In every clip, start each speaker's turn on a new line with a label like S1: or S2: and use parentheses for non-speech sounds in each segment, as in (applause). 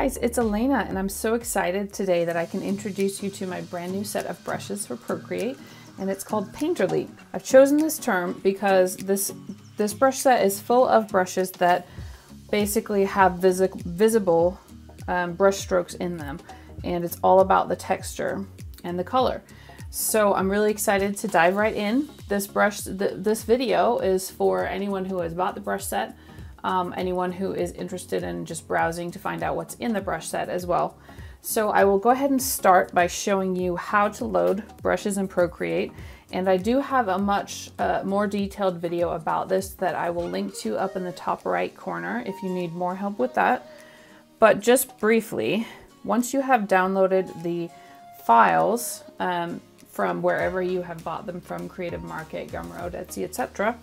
S1: guys, it's Alaina and I'm so excited today that I can introduce you to my brand new set of brushes for Procreate and it's called Painterly. I've chosen this term because this, this brush set is full of brushes that basically have visi visible um, brush strokes in them and it's all about the texture and the color. So I'm really excited to dive right in. This brush, th this video is for anyone who has bought the brush set um, anyone who is interested in just browsing to find out what's in the brush set as well. So I will go ahead and start by showing you how to load brushes in Procreate. And I do have a much uh, more detailed video about this that I will link to up in the top right corner if you need more help with that. But just briefly, once you have downloaded the files um, from wherever you have bought them from, Creative Market, Gumroad, Etsy, etc.,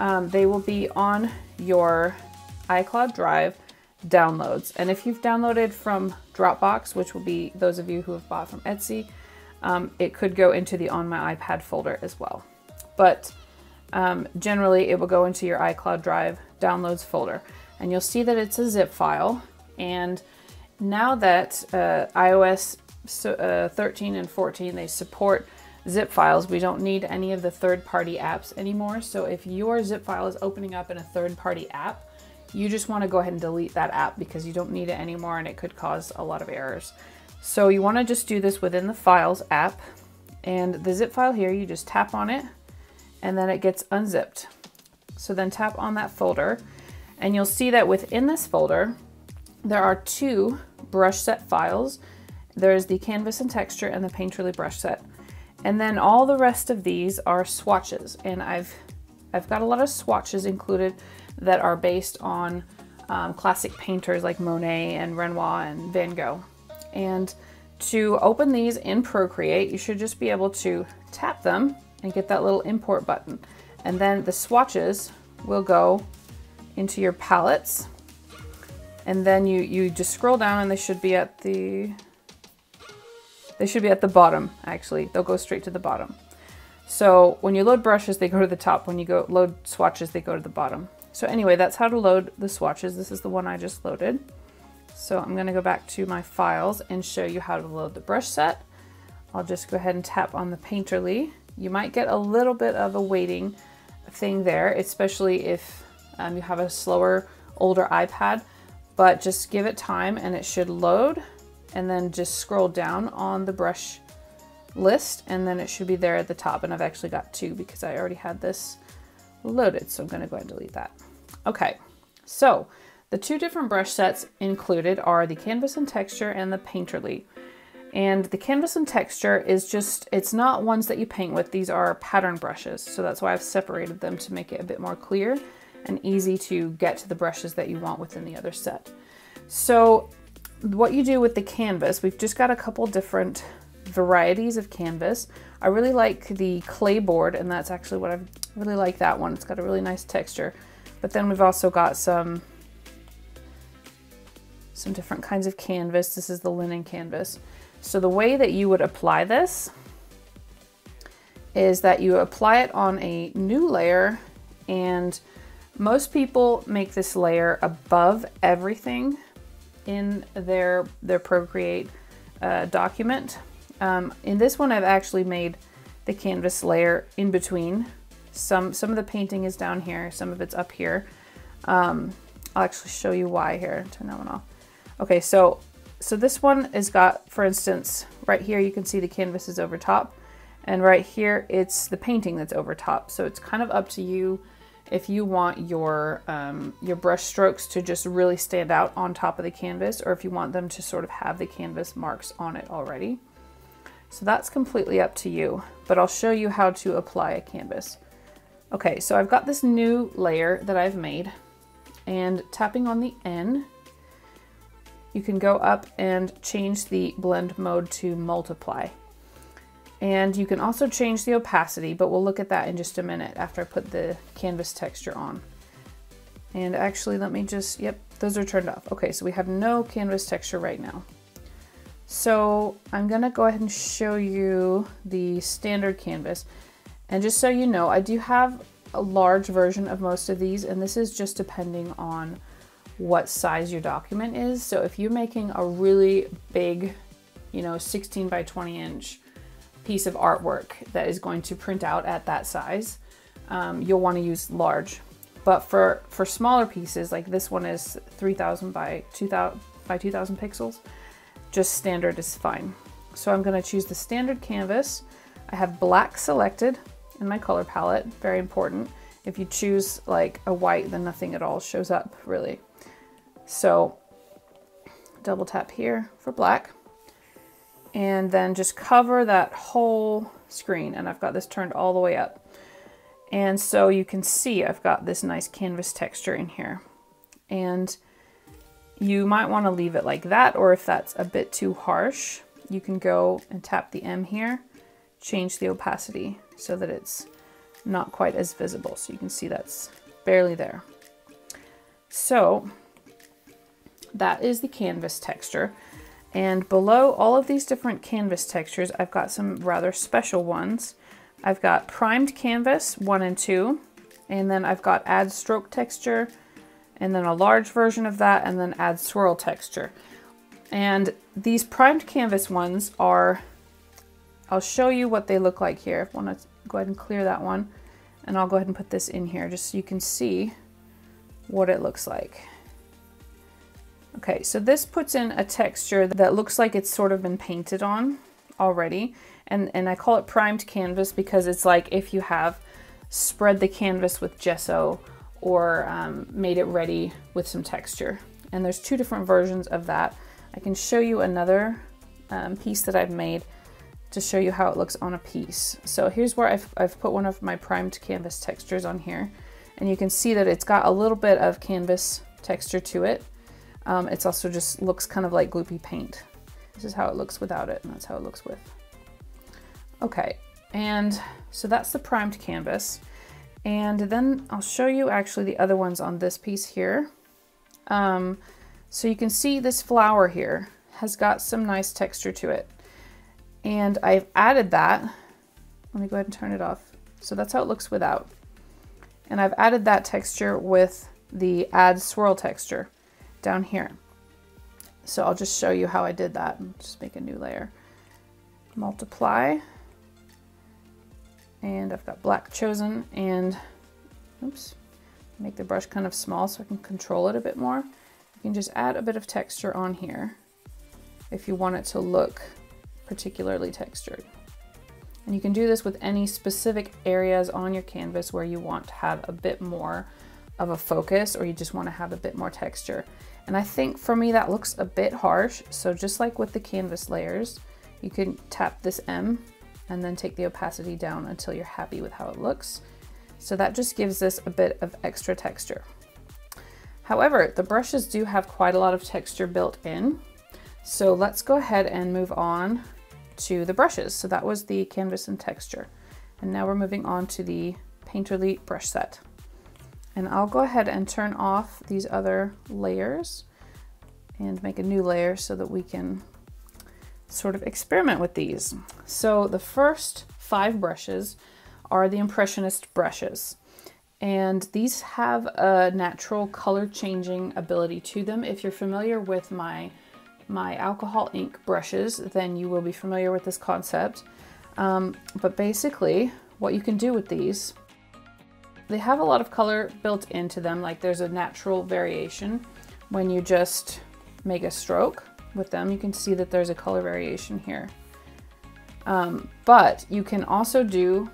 S1: um, they will be on your iCloud Drive downloads. And if you've downloaded from Dropbox, which will be those of you who have bought from Etsy, um, it could go into the On My iPad folder as well. But um, generally, it will go into your iCloud Drive downloads folder. And you'll see that it's a zip file. And now that uh, iOS uh, 13 and 14, they support zip files. We don't need any of the third-party apps anymore. So if your zip file is opening up in a third-party app, you just want to go ahead and delete that app because you don't need it anymore and it could cause a lot of errors. So you want to just do this within the Files app. And the zip file here, you just tap on it and then it gets unzipped. So then tap on that folder and you'll see that within this folder, there are two brush set files. There's the canvas and texture and the Painterly brush set. And then all the rest of these are swatches. And I've, I've got a lot of swatches included that are based on um, classic painters like Monet and Renoir and Van Gogh. And to open these in Procreate, you should just be able to tap them and get that little import button. And then the swatches will go into your palettes. And then you, you just scroll down and they should be at the, they should be at the bottom, actually. They'll go straight to the bottom. So when you load brushes, they go to the top. When you go load swatches, they go to the bottom. So anyway, that's how to load the swatches. This is the one I just loaded. So I'm gonna go back to my files and show you how to load the brush set. I'll just go ahead and tap on the Painterly. You might get a little bit of a waiting thing there, especially if um, you have a slower, older iPad, but just give it time and it should load and then just scroll down on the brush list and then it should be there at the top and I've actually got two because I already had this loaded so I'm going to go ahead and delete that. Okay so the two different brush sets included are the canvas and texture and the painterly and the canvas and texture is just it's not ones that you paint with these are pattern brushes so that's why I've separated them to make it a bit more clear and easy to get to the brushes that you want within the other set. So what you do with the canvas, we've just got a couple different varieties of canvas. I really like the clay board, and that's actually what I really like that one. It's got a really nice texture. But then we've also got some some different kinds of canvas. This is the linen canvas. So the way that you would apply this is that you apply it on a new layer and most people make this layer above everything in their, their Procreate uh, document. Um, in this one, I've actually made the canvas layer in between. Some, some of the painting is down here, some of it's up here. Um, I'll actually show you why here. Turn that one off. Okay, so, so this one has got, for instance, right here you can see the canvas is over top. And right here, it's the painting that's over top. So it's kind of up to you if you want your, um, your brush strokes to just really stand out on top of the canvas or if you want them to sort of have the canvas marks on it already. So that's completely up to you, but I'll show you how to apply a canvas. Okay, so I've got this new layer that I've made and tapping on the N, you can go up and change the blend mode to multiply. And you can also change the opacity, but we'll look at that in just a minute after I put the canvas texture on. And actually, let me just, yep, those are turned off. Okay, so we have no canvas texture right now. So I'm gonna go ahead and show you the standard canvas. And just so you know, I do have a large version of most of these, and this is just depending on what size your document is. So if you're making a really big, you know, 16 by 20 inch piece of artwork that is going to print out at that size, um, you'll want to use large. But for, for smaller pieces, like this one is 3000 by 2000 by 2000 pixels, just standard is fine. So I'm going to choose the standard canvas. I have black selected in my color palette, very important. If you choose like a white, then nothing at all shows up really. So double tap here for black and then just cover that whole screen. And I've got this turned all the way up. And so you can see I've got this nice canvas texture in here. And you might want to leave it like that, or if that's a bit too harsh, you can go and tap the M here, change the opacity so that it's not quite as visible. So you can see that's barely there. So that is the canvas texture. And below all of these different canvas textures, I've got some rather special ones. I've got primed canvas one and two, and then I've got add stroke texture, and then a large version of that, and then add swirl texture. And these primed canvas ones are, I'll show you what they look like here. I want to go ahead and clear that one, and I'll go ahead and put this in here just so you can see what it looks like. Okay, so this puts in a texture that looks like it's sort of been painted on already. And, and I call it primed canvas because it's like if you have spread the canvas with gesso or um, made it ready with some texture. And there's two different versions of that. I can show you another um, piece that I've made to show you how it looks on a piece. So here's where I've, I've put one of my primed canvas textures on here. And you can see that it's got a little bit of canvas texture to it. Um, it's also just looks kind of like gloopy paint. This is how it looks without it, and that's how it looks with. Okay, and so that's the primed canvas. And then I'll show you actually the other ones on this piece here. Um, so you can see this flower here has got some nice texture to it. And I've added that. Let me go ahead and turn it off. So that's how it looks without. And I've added that texture with the add swirl texture down here. So I'll just show you how I did that. Just make a new layer. Multiply. And I've got black chosen and, oops, make the brush kind of small so I can control it a bit more. You can just add a bit of texture on here if you want it to look particularly textured. And you can do this with any specific areas on your canvas where you want to have a bit more of a focus or you just want to have a bit more texture. And I think for me that looks a bit harsh. So just like with the canvas layers, you can tap this M and then take the opacity down until you're happy with how it looks. So that just gives this a bit of extra texture. However, the brushes do have quite a lot of texture built in. So let's go ahead and move on to the brushes. So that was the canvas and texture. And now we're moving on to the Painterly brush set. And I'll go ahead and turn off these other layers and make a new layer so that we can sort of experiment with these. So the first five brushes are the Impressionist brushes. And these have a natural color changing ability to them. If you're familiar with my, my alcohol ink brushes, then you will be familiar with this concept. Um, but basically, what you can do with these they have a lot of color built into them, like there's a natural variation when you just make a stroke with them. You can see that there's a color variation here. Um, but you can also do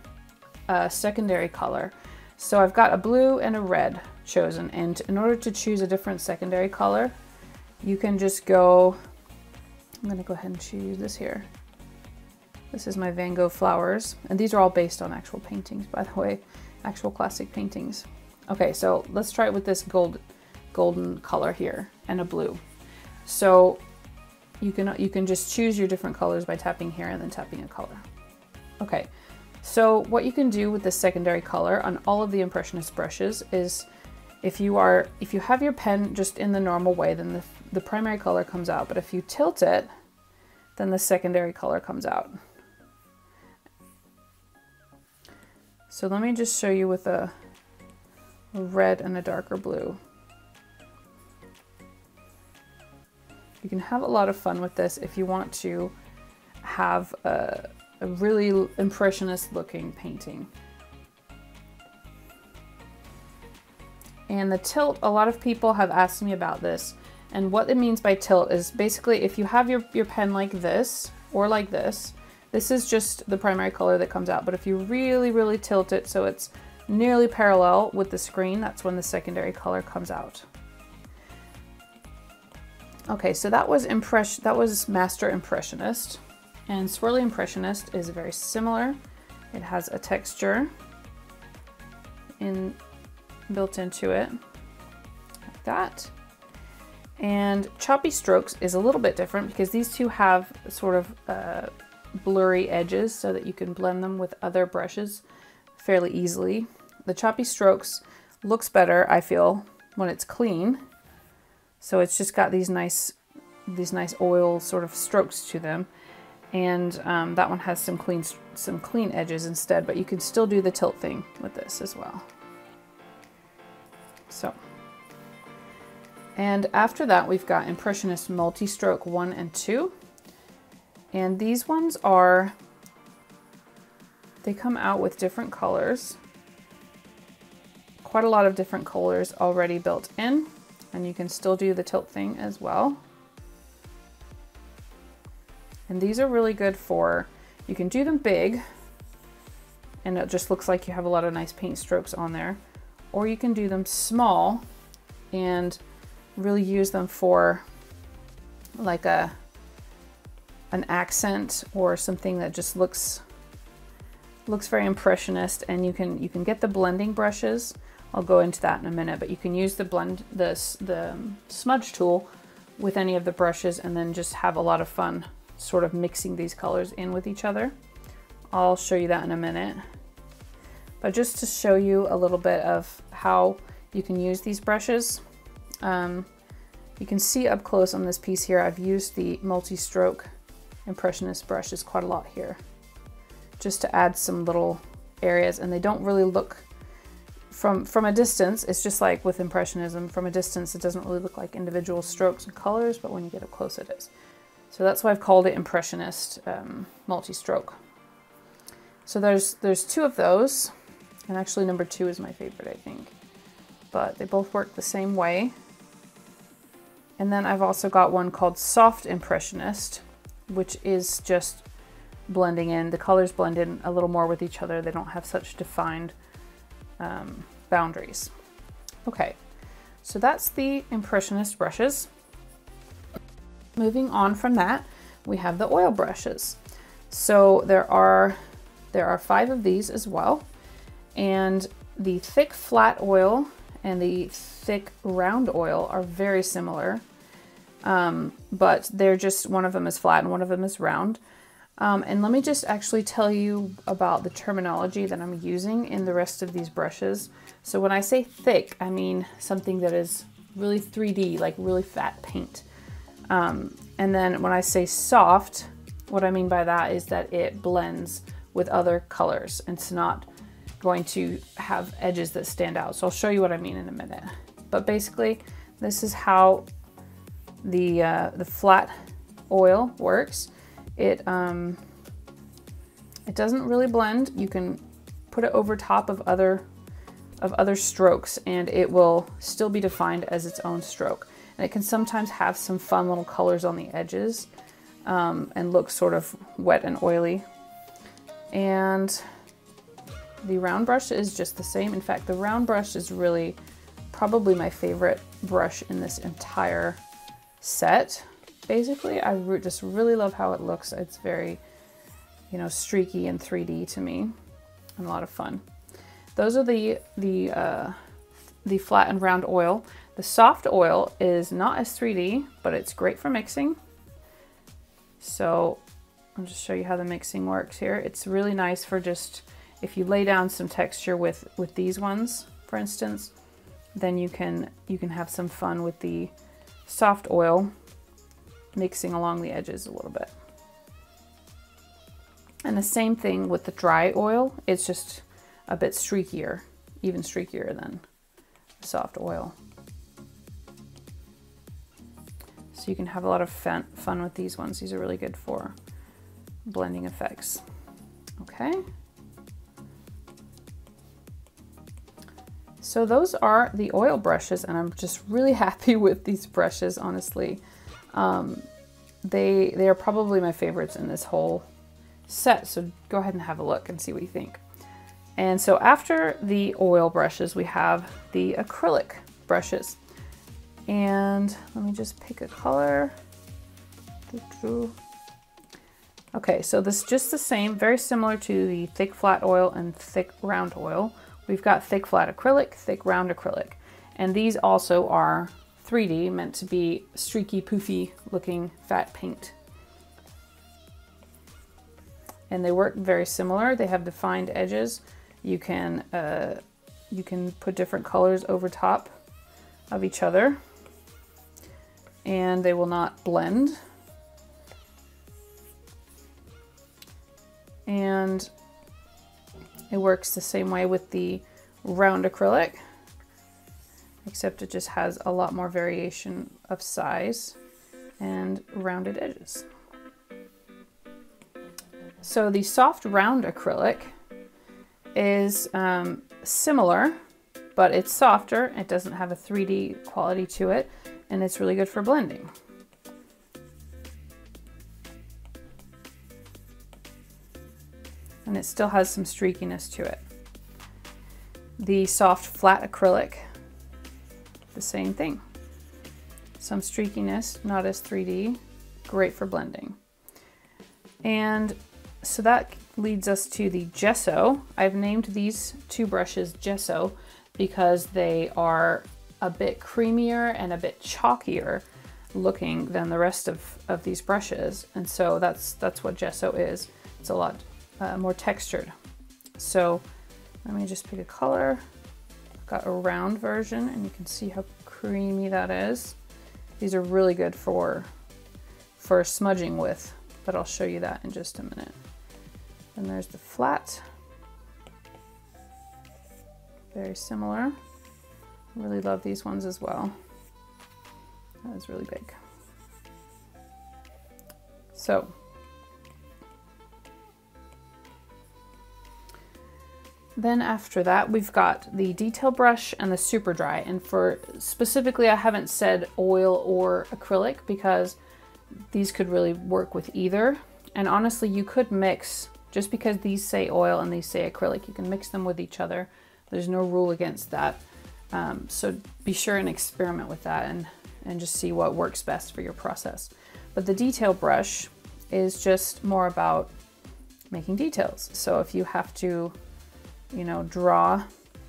S1: a secondary color. So I've got a blue and a red chosen, and in order to choose a different secondary color, you can just go, I'm gonna go ahead and choose this here. This is my Van Gogh flowers, and these are all based on actual paintings, by the way actual classic paintings. Okay, so let's try it with this gold, golden color here and a blue. So you can, you can just choose your different colors by tapping here and then tapping a color. Okay, so what you can do with this secondary color on all of the Impressionist brushes is if you are, if you have your pen just in the normal way, then the, the primary color comes out. But if you tilt it, then the secondary color comes out. So let me just show you with a, red and a darker blue. You can have a lot of fun with this if you want to have a, a really impressionist looking painting. And the tilt, a lot of people have asked me about this. And what it means by tilt is basically if you have your, your pen like this or like this, this is just the primary color that comes out. But if you really, really tilt it so it's nearly parallel with the screen, that's when the secondary color comes out. Okay, so that was impress that was Master Impressionist. And Swirly Impressionist is very similar. It has a texture in built into it, like that. And Choppy Strokes is a little bit different because these two have sort of uh, blurry edges so that you can blend them with other brushes fairly easily. The Choppy Strokes looks better, I feel, when it's clean. So it's just got these nice, these nice oil sort of strokes to them. And um, that one has some clean, some clean edges instead, but you can still do the tilt thing with this as well. So, and after that, we've got Impressionist Multi-Stroke 1 and 2. And these ones are, they come out with different colors. Quite a lot of different colors already built in. And you can still do the tilt thing as well. And these are really good for, you can do them big, and it just looks like you have a lot of nice paint strokes on there or you can do them small and really use them for like a an accent or something that just looks looks very impressionist and you can you can get the blending brushes I'll go into that in a minute but you can use the blend the, the smudge tool with any of the brushes and then just have a lot of fun sort of mixing these colors in with each other I'll show you that in a minute but just to show you a little bit of how you can use these brushes. Um, you can see up close on this piece here, I've used the multi-stroke Impressionist brushes quite a lot here, just to add some little areas, and they don't really look, from, from a distance, it's just like with Impressionism, from a distance it doesn't really look like individual strokes and colors, but when you get up close it is. So that's why I've called it Impressionist um, multi-stroke. So there's, there's two of those. And actually number two is my favorite, I think. But they both work the same way. And then I've also got one called Soft Impressionist, which is just blending in. The colors blend in a little more with each other. They don't have such defined um, boundaries. Okay, so that's the Impressionist brushes. Moving on from that, we have the oil brushes. So there are, there are five of these as well. And the thick flat oil and the thick round oil are very similar, um, but they're just, one of them is flat and one of them is round. Um, and let me just actually tell you about the terminology that I'm using in the rest of these brushes. So when I say thick, I mean something that is really 3D, like really fat paint. Um, and then when I say soft, what I mean by that is that it blends with other colors. It's not going to have edges that stand out. So I'll show you what I mean in a minute. But basically, this is how the, uh, the flat oil works. It, um, it doesn't really blend. You can put it over top of other, of other strokes and it will still be defined as its own stroke. And it can sometimes have some fun little colors on the edges um, and look sort of wet and oily. And the round brush is just the same. In fact, the round brush is really probably my favorite brush in this entire set. Basically, I just really love how it looks. It's very, you know, streaky and 3D to me and a lot of fun. Those are the, the, uh, the flat and round oil. The soft oil is not as 3D, but it's great for mixing. So I'll just show you how the mixing works here. It's really nice for just if you lay down some texture with, with these ones, for instance, then you can, you can have some fun with the soft oil mixing along the edges a little bit. And the same thing with the dry oil, it's just a bit streakier, even streakier than soft oil. So you can have a lot of fun with these ones. These are really good for blending effects. Okay. So those are the oil brushes and I'm just really (laughs) happy with these brushes, honestly. Um, they, they are probably my favorites in this whole set. So go ahead and have a look and see what you think. And so after the oil brushes, we have the acrylic brushes. And let me just pick a color. Okay, so this is just the same, very similar to the thick flat oil and thick round oil. We've got thick flat acrylic, thick round acrylic. And these also are 3D, meant to be streaky, poofy looking fat paint. And they work very similar. They have defined edges. You can, uh, you can put different colors over top of each other and they will not blend. And it works the same way with the round acrylic, except it just has a lot more variation of size and rounded edges. So the soft round acrylic is um, similar, but it's softer. It doesn't have a 3D quality to it, and it's really good for blending. And it still has some streakiness to it. The soft flat acrylic, the same thing. Some streakiness, not as 3D, great for blending. And so that leads us to the gesso. I've named these two brushes gesso because they are a bit creamier and a bit chalkier looking than the rest of, of these brushes. And so that's, that's what gesso is. It's a lot uh, more textured. So let me just pick a color. I've got a round version and you can see how creamy that is. These are really good for, for smudging with, but I'll show you that in just a minute. And there's the flat. Very similar. Really love these ones as well. That is really big. So, then after that, we've got the detail brush and the super dry. And for specifically, I haven't said oil or acrylic because these could really work with either. And honestly, you could mix, just because these say oil and these say acrylic, you can mix them with each other. There's no rule against that. Um, so be sure and experiment with that and, and just see what works best for your process. But the detail brush is just more about making details. So if you have to, you know, draw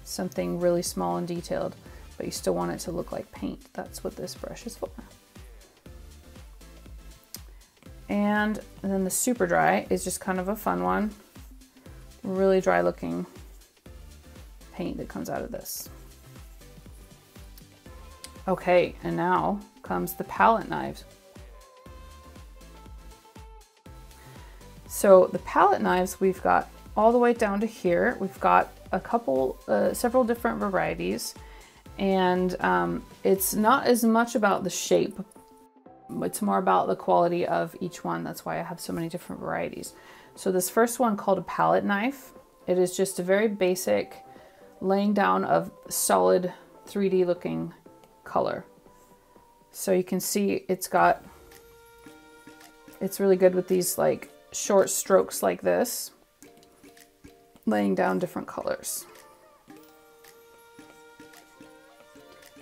S1: something really small and detailed, but you still want it to look like paint, that's what this brush is for. And then the super dry is just kind of a fun one. Really dry looking paint that comes out of this. Okay, and now comes the palette knives. So the palette knives, we've got all the way down to here. We've got a couple, uh, several different varieties, and um, it's not as much about the shape, it's more about the quality of each one. That's why I have so many different varieties. So this first one called a palette knife, it is just a very basic laying down of solid 3D looking color. So you can see it's got, it's really good with these like short strokes like this, laying down different colors.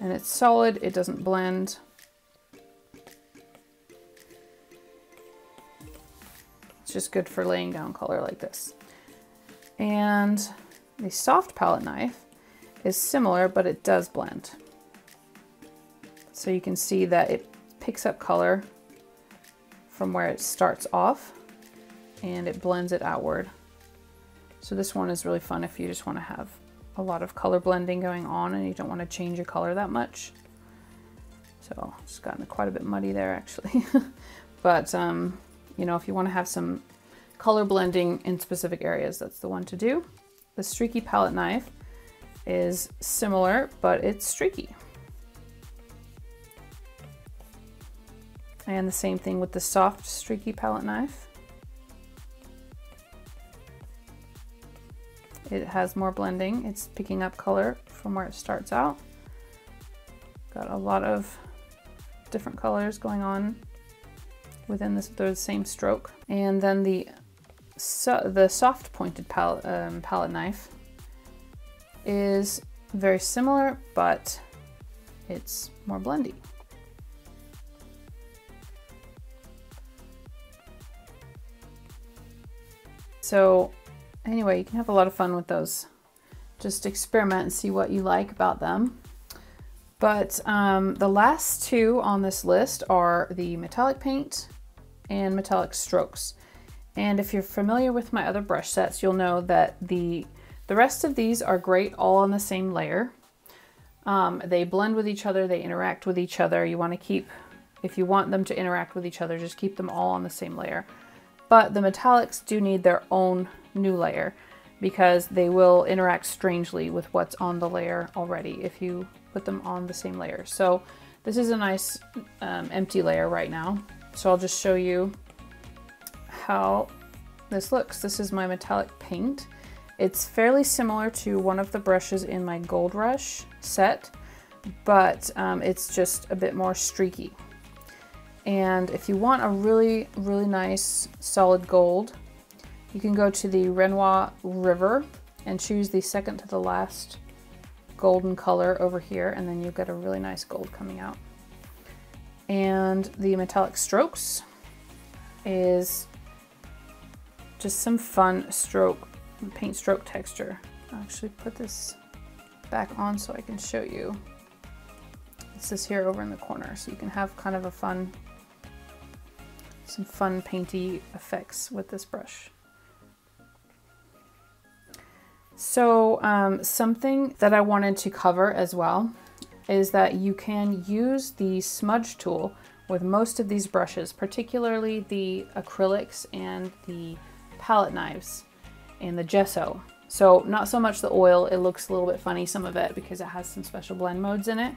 S1: And it's solid, it doesn't blend. It's just good for laying down color like this. And the soft palette knife is similar, but it does blend. So you can see that it picks up color from where it starts off and it blends it outward. So this one is really fun if you just want to have a lot of color blending going on and you don't want to change your color that much. So it's gotten quite a bit muddy there actually. (laughs) but um, you know, if you want to have some color blending in specific areas, that's the one to do. The streaky palette knife is similar, but it's streaky. And the same thing with the soft streaky palette knife. It has more blending. It's picking up color from where it starts out. Got a lot of different colors going on within this, the same stroke. And then the, so, the soft pointed palette, um, palette knife is very similar, but it's more blendy. So anyway, you can have a lot of fun with those. Just experiment and see what you like about them. But um, the last two on this list are the metallic paint and metallic strokes. And if you're familiar with my other brush sets, you'll know that the, the rest of these are great all on the same layer. Um, they blend with each other, they interact with each other. You want to keep, if you want them to interact with each other, just keep them all on the same layer. But the metallics do need their own new layer because they will interact strangely with what's on the layer already if you put them on the same layer. So this is a nice um, empty layer right now. So I'll just show you how this looks. This is my metallic paint. It's fairly similar to one of the brushes in my Gold Rush set, but um, it's just a bit more streaky. And if you want a really, really nice solid gold, you can go to the Renoir River and choose the second to the last golden color over here, and then you get a really nice gold coming out. And the metallic strokes is just some fun stroke, paint stroke texture. I'll actually put this back on so I can show you. It's This is here over in the corner, so you can have kind of a fun some fun painty effects with this brush. So um, something that I wanted to cover as well is that you can use the smudge tool with most of these brushes, particularly the acrylics and the palette knives and the gesso. So not so much the oil, it looks a little bit funny, some of it, because it has some special blend modes in it.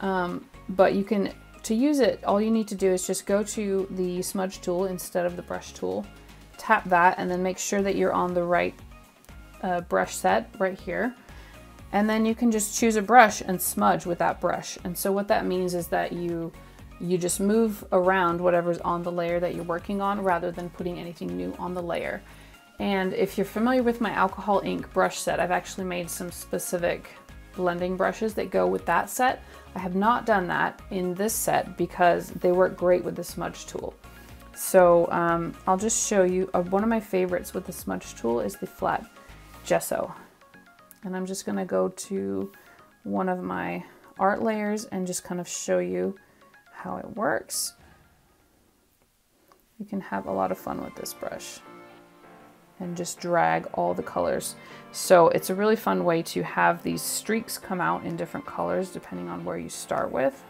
S1: Um, but you can to use it, all you need to do is just go to the smudge tool instead of the brush tool, tap that, and then make sure that you're on the right uh, brush set right here. And then you can just choose a brush and smudge with that brush. And so what that means is that you you just move around whatever's on the layer that you're working on rather than putting anything new on the layer. And if you're familiar with my alcohol ink brush set, I've actually made some specific blending brushes that go with that set. I have not done that in this set because they work great with the smudge tool. So um, I'll just show you, uh, one of my favorites with the smudge tool is the flat gesso. And I'm just gonna go to one of my art layers and just kind of show you how it works. You can have a lot of fun with this brush and just drag all the colors. So it's a really fun way to have these streaks come out in different colors depending on where you start with.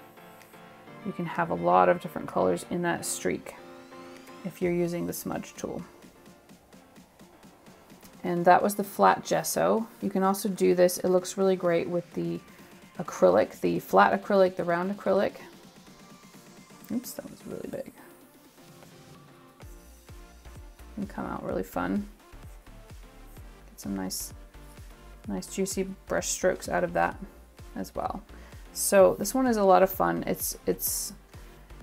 S1: You can have a lot of different colors in that streak if you're using the smudge tool. And that was the flat gesso. You can also do this, it looks really great with the acrylic, the flat acrylic, the round acrylic. Oops, that was really big. Can come out really fun Get some nice, nice juicy brush strokes out of that as well. So this one is a lot of fun. It's, it's,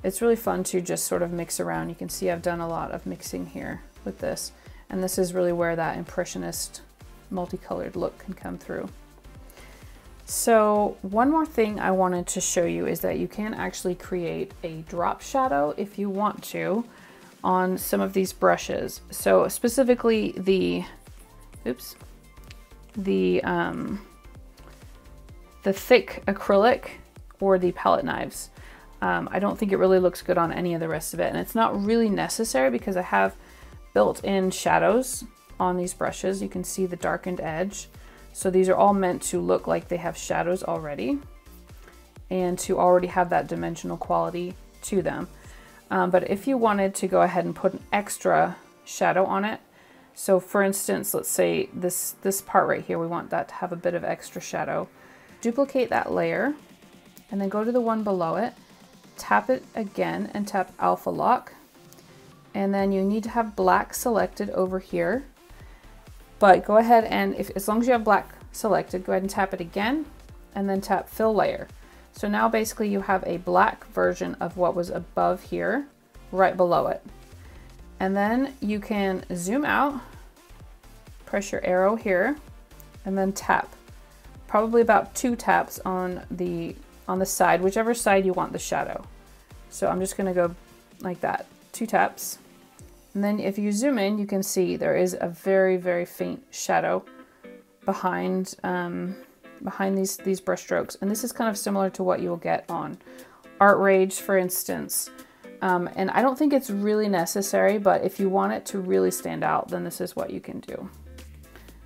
S1: it's really fun to just sort of mix around. You can see I've done a lot of mixing here with this. And this is really where that impressionist multicolored look can come through. So one more thing I wanted to show you is that you can actually create a drop shadow if you want to on some of these brushes. So specifically the oops, the, um, the thick acrylic or the palette knives. Um, I don't think it really looks good on any of the rest of it. And it's not really necessary because I have built-in shadows on these brushes. You can see the darkened edge. So these are all meant to look like they have shadows already and to already have that dimensional quality to them. Um, but if you wanted to go ahead and put an extra shadow on it, so for instance, let's say this, this part right here, we want that to have a bit of extra shadow. Duplicate that layer and then go to the one below it tap it again and tap Alpha Lock. And then you need to have black selected over here. But go ahead and, if as long as you have black selected, go ahead and tap it again and then tap Fill Layer. So now basically you have a black version of what was above here, right below it. And then you can zoom out, press your arrow here, and then tap. Probably about two taps on the on the side, whichever side you want the shadow. So I'm just gonna go like that, two taps. And then if you zoom in, you can see there is a very, very faint shadow behind um, behind these, these brush strokes. And this is kind of similar to what you will get on ArtRage, for instance. Um, and I don't think it's really necessary, but if you want it to really stand out, then this is what you can do.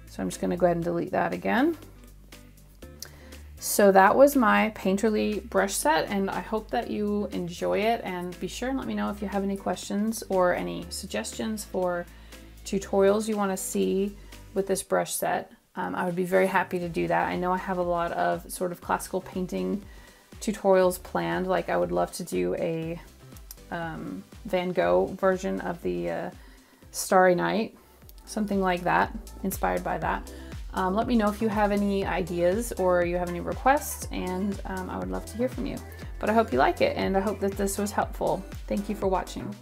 S1: So I'm just gonna go ahead and delete that again. So that was my Painterly brush set and I hope that you enjoy it and be sure and let me know if you have any questions or any suggestions for tutorials you wanna see with this brush set. Um, I would be very happy to do that. I know I have a lot of sort of classical painting tutorials planned. Like I would love to do a um, Van Gogh version of the uh, Starry Night, something like that, inspired by that. Um, let me know if you have any ideas or you have any requests, and um, I would love to hear from you. But I hope you like it, and I hope that this was helpful. Thank you for watching.